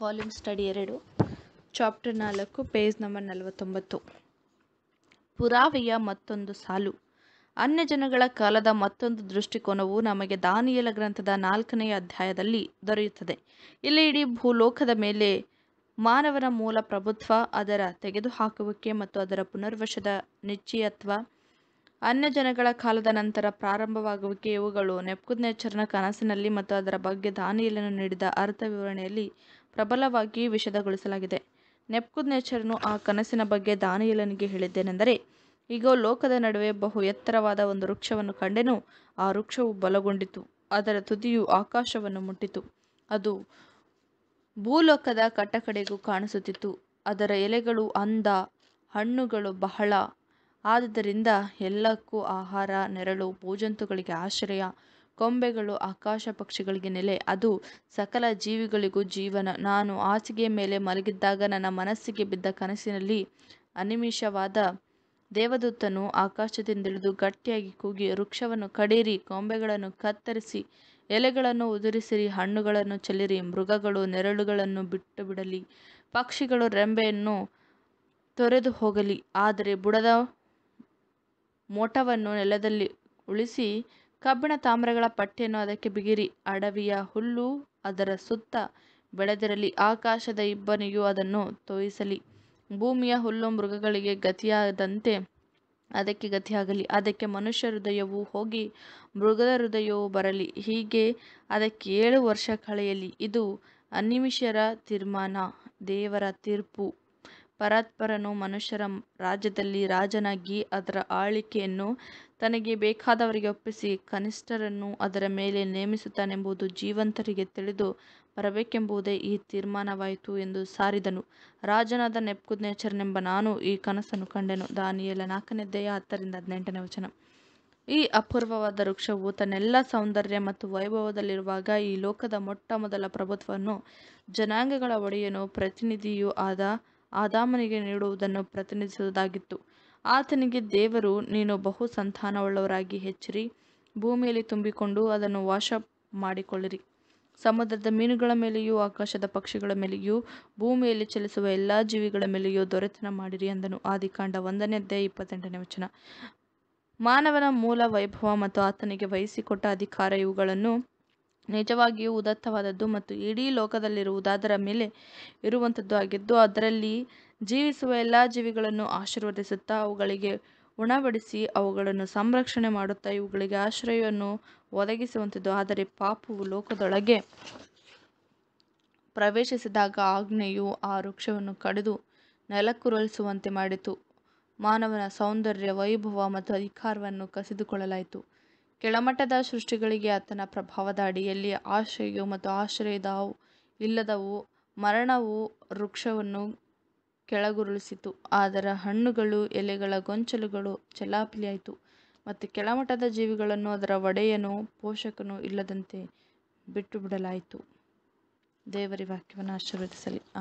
Volume study ಎರಡು chapter ನಾಲ್ಕು page number ನಲವತ್ತೊಂಬತ್ತು. ಪುರಾವೆಯ ಮತ್ತೊಂದು ಸಾಲು. ಅನ್ಯಜನಗಳ ಕಾಲದ ಮತ್ತೊಂದು ದೃಷ್ಟಿಕೋನವು ನಮಗೆ ದಾನಿಯಲ ಗ್ರಂಥದ ನಾಲ್ಕನೆಯ ಅಧ್ಯಾಯದಲ್ಲಿ ದೊರೆಯುತ್ತದೆ. ಇಲ್ಲಿ ಇಡೀ ಭೂಲೋಕದ ಮೇಲೆ ಮಾನವನ ಮೂಲ ಪ್ರಭುತ್ವ, ಅದರ ತೆಗೆದುಹಾಕುವಿಕೆ ಮತ್ತು ಅದರ ಪುನರ್ವಶದ ನಿಶ್ಚಯತ್ವ, ಅನ್ಯಜನಗಳ ಕಾಲದ ನಂತರ ಪ್ರಾರಂಭವಾಗುವಿಕೆ, ಇವುಗಳು ನೆಬೂಕದ್ನೆಚ್ಚರನ ಕನಸಿನಲ್ಲಿ ಮತ್ತು ಅದರ ಬಗ್ಗೆ ದಾನಿಯಲನ್ನು ನೀಡಿದ ಅರ್ಥ ವಿವರಣೆಯಲ್ಲಿ ಪ್ರಬಲವಾಗಿ ವಿಷದಗೊಳಿಸಲಾಗಿದೆ. ನೆಪ್ಕು ನೇಚರ್ನು ಆ ಕನಸಿನ ಬಗ್ಗೆ ದಾನಿಯೇಲನಿಗೆ ಹೇಳಿದ್ದೇನೆಂದರೆ ಈಗ ಲೋಕದ ನಡುವೆ ಬಹು ಎತ್ತರವಾದ ಒಂದು ವೃಕ್ಷವನ್ನು ಕಂಡೆನು, ಆ ವೃಕ್ಷವು ಬಲಗೊಂಡಿತು, ಅದರ ತುದಿಯು ಆಕಾಶವನ್ನು ಮುಟ್ಟಿತು, ಅದು ಭೂಲೋಕದ ಕಟ್ಟಕಡೆಗೂ ಕಾಣಿಸುತ್ತಿತ್ತು, ಅದರ ಎಲೆಗಳು ಅಂದ, ಹಣ್ಣುಗಳು ಬಹಳ, ಆದುದರಿಂದ ಎಲ್ಲಕ್ಕೂ ಆಹಾರ, ನೆರಳು, ಭೂಜಂತುಗಳಿಗೆ ಆಶ್ರಯ ಕೊಂಬೆಗಳು ಆಕಾಶ ಪಕ್ಷಿಗಳಿಗೆ ನೆಲೆ. ಅದು ಸಕಲ ಜೀವಿಗಳಿಗೂ ಜೀವನ. ನಾನು ಹಾಸಿಗೆಯ ಮೇಲೆ ಮಲಗಿದ್ದಾಗ ನನ್ನ ಮನಸ್ಸಿಗೆ ಬಿದ್ದ ಕನಸಿನಲ್ಲಿ ಅನಿಮಿಷವಾದ ದೇವದೂತನು ಆಕಾಶದಿಂದಿಳಿದು ಗಟ್ಟಿಯಾಗಿ ಕೂಗಿ ವೃಕ್ಷವನ್ನು ಕಡಿಯಿರಿ ಕೊಂಬೆಗಳನ್ನು ಕತ್ತರಿಸಿ, ಎಲೆಗಳನ್ನು ಉದುರಿಸಿರಿ, ಹಣ್ಣುಗಳನ್ನು ಚೆಲ್ಲಿರಿ, ಮೃಗಗಳು ನೆರಳುಗಳನ್ನು ಬಿಟ್ಟು ಬಿಡಲಿ ಪಕ್ಷಿಗಳು ರೆಂಬೆಯನ್ನು ತೊರೆದು ಹೋಗಲಿ. ಆದರೆ ಬುಡದ ಮೋಟವನ್ನು ನೆಲದಲ್ಲಿ ಉಳಿಸಿ ಕಬ್ಬಿಣ ತಾಮ್ರಗಳ ಪಟ್ಟಿಯನ್ನು ಅದಕ್ಕೆ ಬಿಗಿರಿ. ಅಡವಿಯ ಹುಲ್ಲು ಅದರ ಸುತ್ತ ಬೆಳೆದಿರಲಿ. ಆಕಾಶದ ಇಬ್ಬನಿಯು ಅದನ್ನು ತೋಯಿಸಲಿ. ಭೂಮಿಯ ಹುಲ್ಲು ಮೃಗಗಳಿಗೆ ಗತಿಯಾದಂತೆ ಅದಕ್ಕೆ ಗತಿಯಾಗಲಿ. ಅದಕ್ಕೆ ಮನುಷ್ಯ ಹೃದಯವು ಹೋಗಿ ಮೃಗದ ಹೃದಯವು ಬರಲಿ. ಹೀಗೆ ಅದಕ್ಕೆ ಏಳು ವರ್ಷ ಕಳೆಯಲಿ. ಇದು ಅನಿಮಿಷರ ತೀರ್ಮಾನ. ದೇವರ ತೀರ್ಪು. ಪರಾತ್ಪರನು ಮನುಷ್ಯರ ರಾಜ್ಯದಲ್ಲಿ ರಾಜನಾಗಿ ಅದರ ಆಳ್ವಿಕೆಯನ್ನು ತನಗೆ ಬೇಕಾದವರಿಗೆ ಒಪ್ಪಿಸಿ ಕನಿಷ್ಠರನ್ನು ಅದರ ಮೇಲೆ ನೇಮಿಸುತ್ತಾನೆಂಬುದು ಜೀವಂತರಿಗೆ ತಿಳಿದು ಬರಬೇಕೆಂಬುದೇ ಈ ತೀರ್ಮಾನವಾಯಿತು ಎಂದು ಸಾರಿದನು. ರಾಜನಾದ ನೆಬೂಕದ್ನೆಚ್ಚರನೆಂಬ ನಾನು ಈ ಕನಸನ್ನು ಕಂಡೆನು. ದಾನಿಯಲ್ಲ ನಾಲ್ಕನೇ ಅಧ್ಯಾಯ ಹತ್ತರಿಂದ ಹದಿನೆಂಟನೇ ವಚನ. ಈ ಅಪೂರ್ವವಾದ ವೃಕ್ಷವು ತನ್ನೆಲ್ಲ ಸೌಂದರ್ಯ ಮತ್ತು ವೈಭವದಲ್ಲಿರುವಾಗ ಈ ಲೋಕದ ಮೊಟ್ಟ ಮೊದಲ ಪ್ರಭುತ್ವವನ್ನು ಜನಾಂಗಗಳ ಒಡೆಯನು ಪ್ರತಿನಿಧಿಯೂ ಆದ ಆದಾಮನಿಗೆ ನೀಡುವುದನ್ನು ಪ್ರತಿನಿಧಿಸುವುದಾಗಿತ್ತು. ಆತನಿಗೆ, ದೇವರು, ನೀನು ಬಹು ಸಂತಾನವುಳ್ಳವರಾಗಿ ಹೆಚ್ಚಿರಿ. ಭೂಮಿಯಲ್ಲಿ ತುಂಬಿಕೊಂಡು ಅದನ್ನು ವಾಶ ಮಾಡಿಕೊಳ್ಳಿರಿ ಸಮುದ್ರದ ಮೀನುಗಳ ಮೇಲೆಯೂ ಆಕಾಶದ ಪಕ್ಷಿಗಳ ಮೇಲೆಯೂ, ಭೂಮಿಯಲ್ಲಿ ಚಲಿಸುವ ಎಲ್ಲ ಜೀವಿಗಳ ಮೇಲೆಯೂ ದೊರೆತನ ಮಾಡಿರಿ ಎಂದನು ಆದಿಕಾಂಡ ಒಂದನೇ ಅಧ್ಯಾಯ ಇಪ್ಪತ್ತೆಂಟನೇ ವಚನ. ಮಾನವನ ಮೂಲ ವೈಭವ ಮತ್ತು ಆತನಿಗೆ ವಹಿಸಿಕೊಟ್ಟ ಅಧಿಕಾರ ಇವುಗಳನ್ನು ನಿಜವಾಗಿಯೂ ಉದತ್ತವಾದದ್ದು ಮತ್ತು ಇಡೀ ಲೋಕದಲ್ಲಿರುವುದರ ಮೇಲೆ ಇರುವಂಥದ್ದು ಆಗಿದ್ದು, ಅದರಲ್ಲಿ ಜೀವಿಸುವ ಎಲ್ಲ ಜೀವಿಗಳನ್ನು ಆಶೀರ್ವದಿಸುತ್ತಾ ಅವುಗಳಿಗೆ ಉಣಬಡಿಸಿ ಅವುಗಳನ್ನು ಸಂರಕ್ಷಣೆ ಮಾಡುತ್ತಾ ಇವುಗಳಿಗೆ ಆಶ್ರಯವನ್ನು ಒದಗಿಸುವಂಥದ್ದು. ಆದರೆ ಪಾಪವು ಲೋಕದೊಳಗೆ ಪ್ರವೇಶಿಸಿದಾಗ ಆಜ್ಞೆಯು ಆ ವೃಕ್ಷವನ್ನು ಕಡಿದು ನೆಲಕ್ಕುರುಳಿಸುವಂತೆ ಮಾಡಿತು. ಮಾನವನ ಸೌಂದರ್ಯ, ವೈಭವ ಮತ್ತು ಅಧಿಕಾರವನ್ನು ಕಸಿದುಕೊಳ್ಳಲಾಯಿತು. ಕೆಳಮಟ್ಟದ ಸೃಷ್ಟಿಗಳಿಗೆ ಆತನ ಪ್ರಭಾವದ ಅಡಿಯಲ್ಲಿ ಆಶ್ರಯವು ಮತ್ತು ಆಶ್ರಯದ ಇಲ್ಲದವು ಮರಣವು ವೃಕ್ಷವನ್ನು ಕೆಳಗುರುಳಿಸಿತು. ಅದರ ಹಣ್ಣುಗಳು, ಎಲೆಗಳ ಗೊಂಚಲುಗಳು ಚೆಲ್ಲಾಪಿಲಿಯಾಯಿತು ಮತ್ತು ಕೆಳಮಟ್ಟದ ಜೀವಿಗಳನ್ನು ಅದರ ಒಡೆಯನು ಪೋಷಕನು ಇಲ್ಲದಂತೆ ಬಿಟ್ಟು ಬಿಡಲಾಯಿತು ದೇವರ ವಾಕ್ಯವನ್ನು ಆಶೀರ್ವದಿಸಲಿ. ಆ